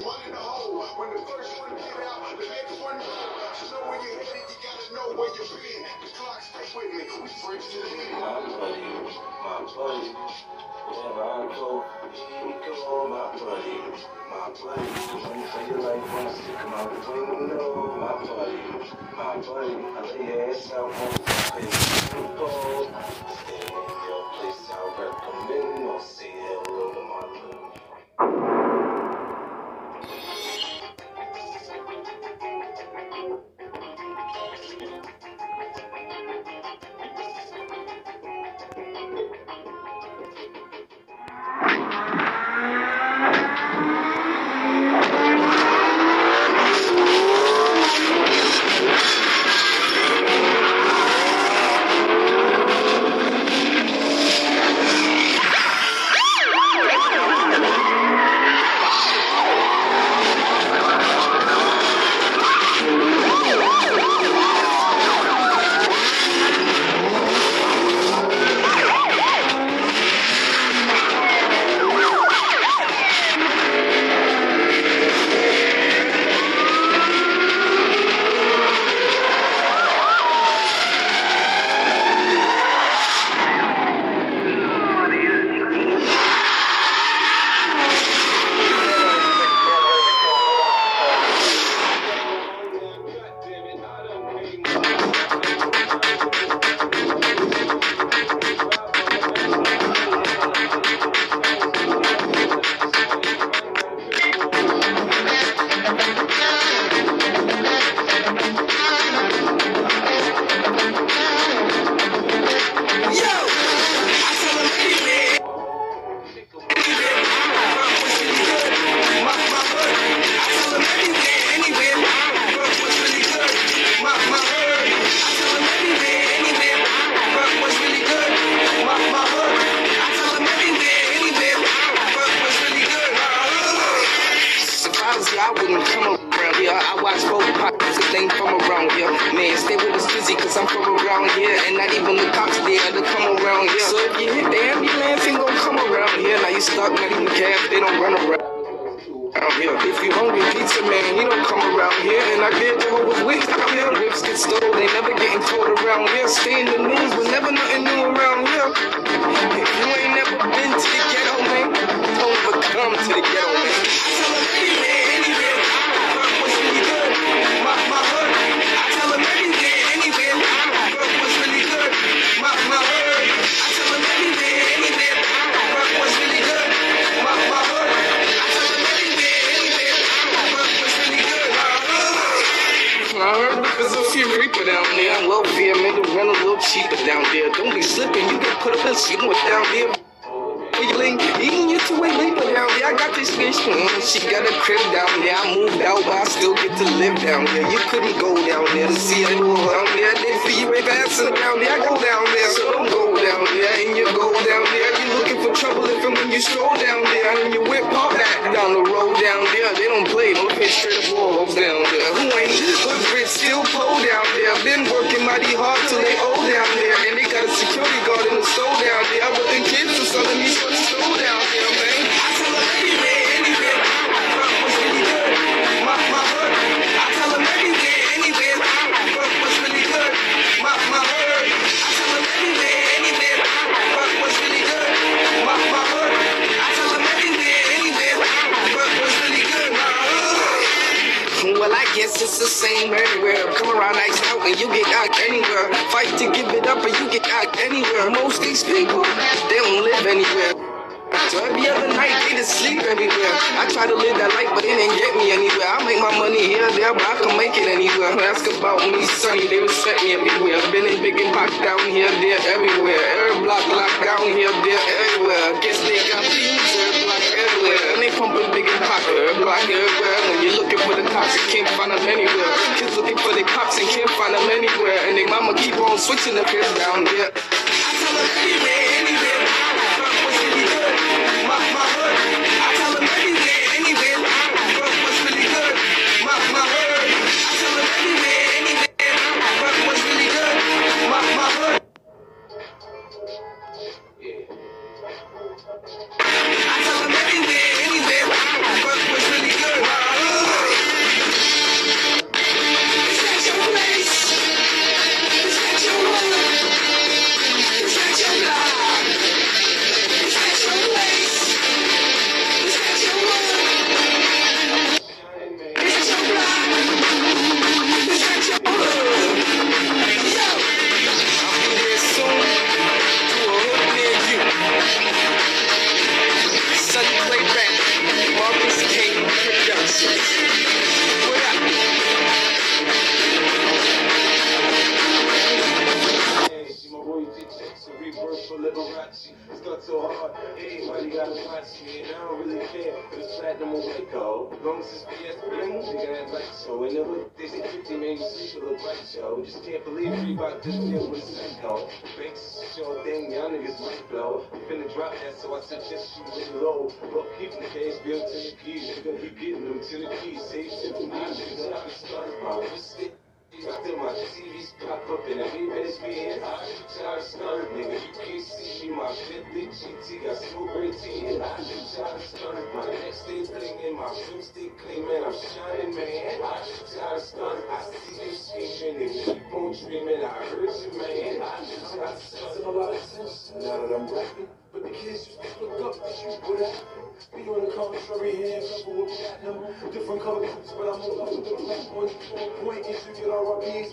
One in the oh, hole. When the first one get out, the next one go. To know where you're headed, you gotta know where you've been. The clock stay with me. We fresh to the end. My buddy, my buddy. Wherever I go, you go, my buddy, my buddy. When for your life, wanna stick 'em out the window, my buddy, my buddy. I lay your ass out on the face. Stay in your place, I recommend. Surprised I wouldn't come around here. I watch both pockets if they ain't from around here. Man, stay with us busy cause I'm from around here. And not even the cops there to come around here. So if you hit the ambulance, ain't gonna come around here. Now you stuck, not even if they don't run around. If you hungry pizza man, he don't come around here. And I did Jehovah's Witness out here. Rips get stolen, they never getting told around here. Stay in the news, but never nothing new around here. If you ain't never been to the ghetto, man, don't ever come to the ghetto, man. Down there. You couldn't go down there to see it all down there. They for you ain't passing down there. I go down there, so don't go down there. And you go down there, you looking for trouble if and when you stroll down there. And you whip pop back down the road down there. They don't play, pay straight up all down there. Who ain't rich, still pull down there. I've been working mighty hard till they old it's the same everywhere. Come around nice out and you get out anywhere. Fight to give it up and you get out anywhere. Most these people, they don't live anywhere. So every other night they just sleep everywhere. I try to live that life, but it ain't get me anywhere. I make my money here, there, but I can make it anywhere. Ask about me, sonny, they respect me everywhere. Been in big and packed down here, there, everywhere. Every block locked down here, there, everywhere. Guess they got block everywhere. And they pumping find them anywhere. Kids looking for their cops and can't find them anywhere. And they mama keep on switching the kids down there. touch. It's got so hard. Anybody got a watch me, and I don't really care. It's platinum or Waco. As long as it's BS, bling, nigga, that like so. And then with this 50 man, you see, you look like yo. Just can't believe you about this deal with Psycho. Banks is your thing, y'all niggas might blow. You finna drop that, so I suggest you lay low. But keep the case built to the keys, nigga. You getting them to the keys. Save shit from me, nigga. I can start a problem. Just stick I feel my TVs pop nigga. You can't see. My Bentley GT got smoke red tea. I try to start. My neck stay clean, my stay clean, man. I'm shining, man. To start. I see you scheming and keep on dreaming. I heard you, man. I to start. A lot of sense now that I'm rapping. But the kids just look up to you, what happened? We on the contrary hand, couple with platinum. Different color coats, but I'm on up with the black ones. On point, and you get RRPs.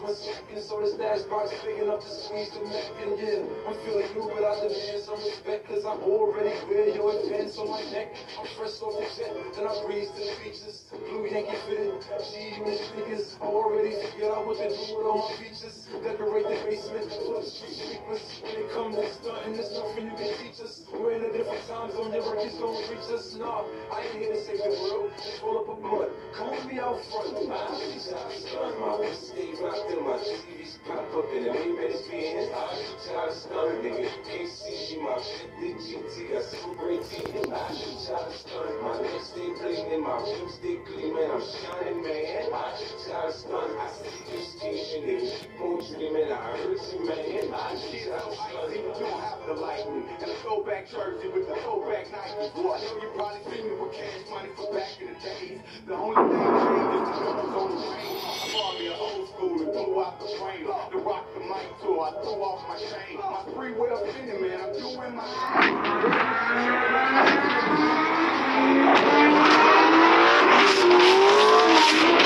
So the stash box big enough to squeeze the neck. And yeah, I'm feeling new, but I demand some respect. Cause I already wear your advance on my neck. I'm fresh off the jet, then I breeze to the beaches. Blue Yankee fitted, G unit speakers. I already figured out what to do with all my features. Decorate the basement for the street sweepers. When it comes to stunting, there's nothing you can teach us. We're in a different time zone, your records don't reach us. Nah, I ain't here to save the world. Just roll up a blunt. Come with me out front. I just got stun. My wrist stay locked in my TVs pop up in the main Maybach being. I just got stun, nigga. You can't see me. My Bentley GT got super great teeth. I just got stun. My neck stay clean, my shoes stay clean, man. I'm shining, man. I just got stun. I see on dreaming. I heard you, man. I just got stun. You don't have to like me. And a throwback jersey with the throwback Nike. I know you probably see me with cash money for back in the days. The only thing changed is the numbers on the ring. I bought me an old school and threw out the frame. To rock the mic tour, I threw off my chain. My way of spinning, man. I'm doing my Yo,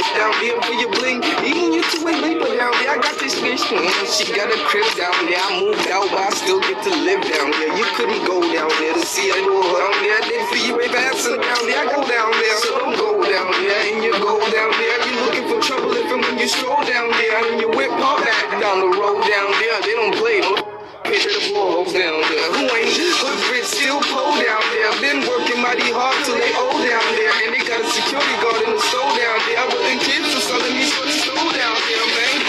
sequence down there for your bling. Even you two ain't labor down there. I got this bitch. She got a crib down there. I moved out, but I still get to live down there. You couldn't go down there to see a little down there. I did for you, ain't passing down there. I go down there, so don't go down there. And you go down there, you looking for trouble if and when you stroll down there. And you whip park back down the road down there. They don't play, picture the balls down there. Who ain't hood still pole down there. Been working mighty hard till they old down there. And they got a security guard in the store down there. But them kids are selling me for the store down there, man.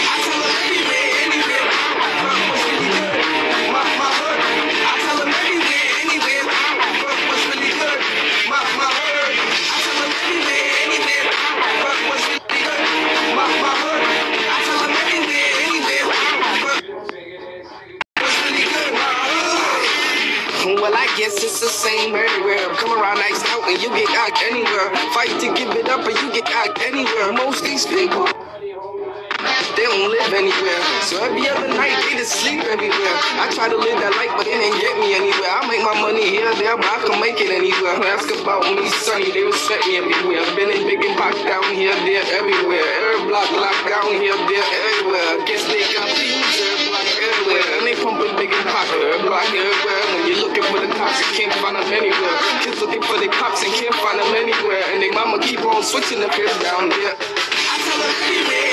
I try to live that life, but it ain't get me anywhere. I make my money here, there, but I can make it anywhere. Ask about me, Sonny, they respect me everywhere. Been in big and pop down here, there, everywhere. Every block locked down here, there, everywhere. Guess they got thieves, everywhere. And they pumping big and pop, every block everywhere. When you're looking for the cops, you can't find them anywhere. Kids looking for their pops and can't find them anywhere. And they mama keep on switching the kids down there. I tell them anywhere.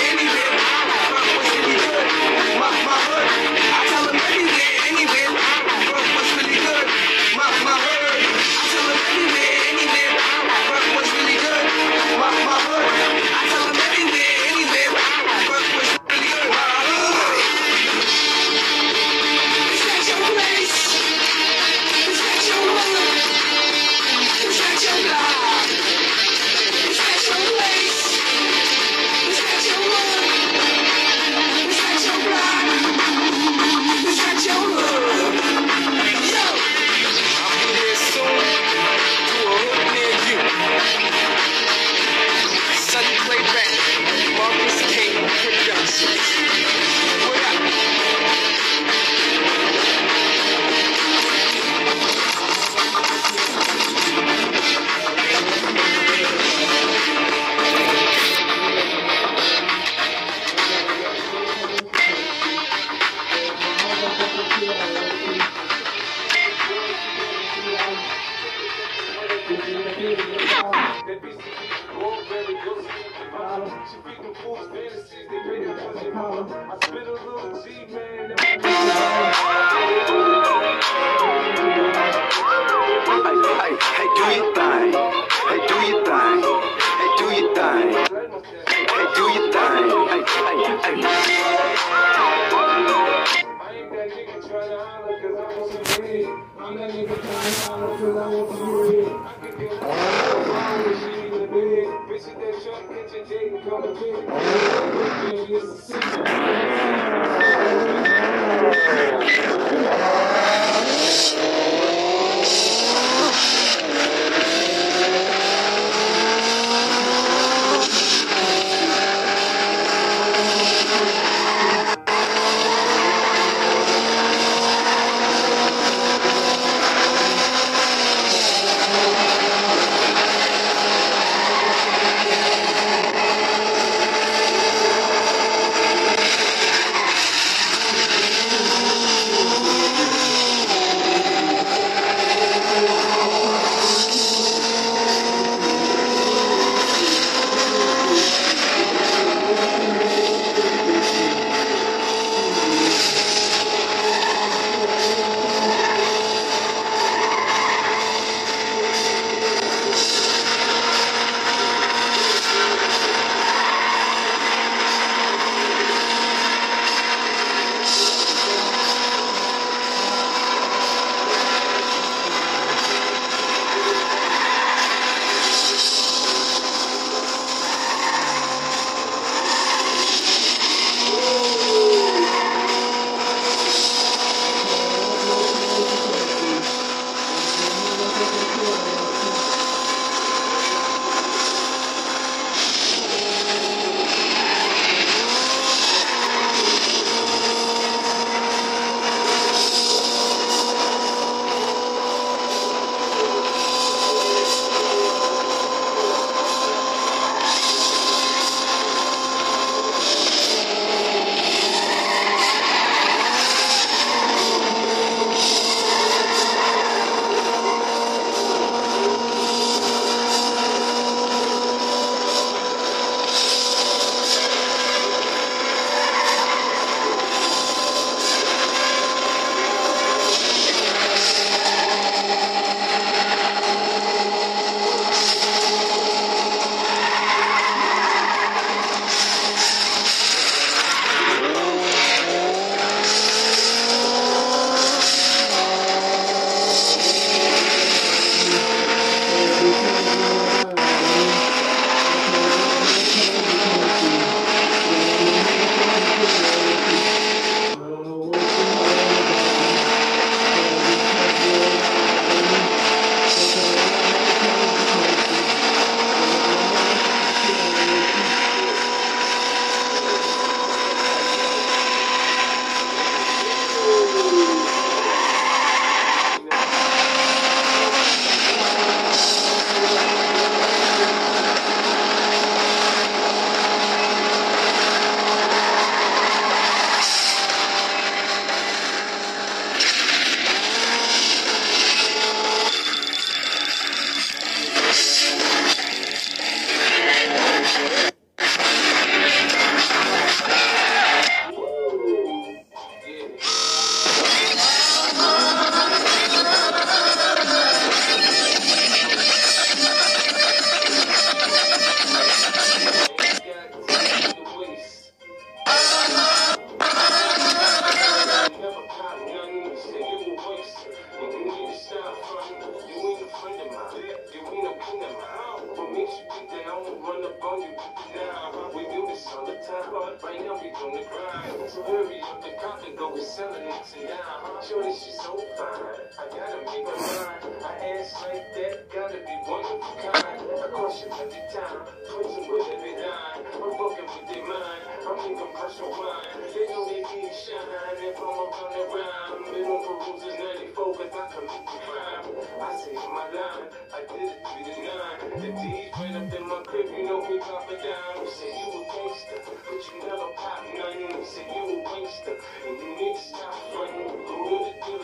I'm around around. They don't peruse is 94 cause I commit the crime. I say my line. I did it to nine. The D's right up in my crib, you know we drop it down. We say you a gangster, but you never pop nothing. We say you a waster, and you need to stop fronting.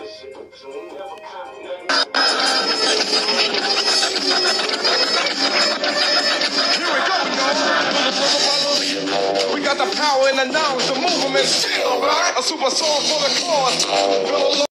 Go to the dealership, but you ain't never cop nothing. Here we go, y'all. We got the power in the nouns, the movement. A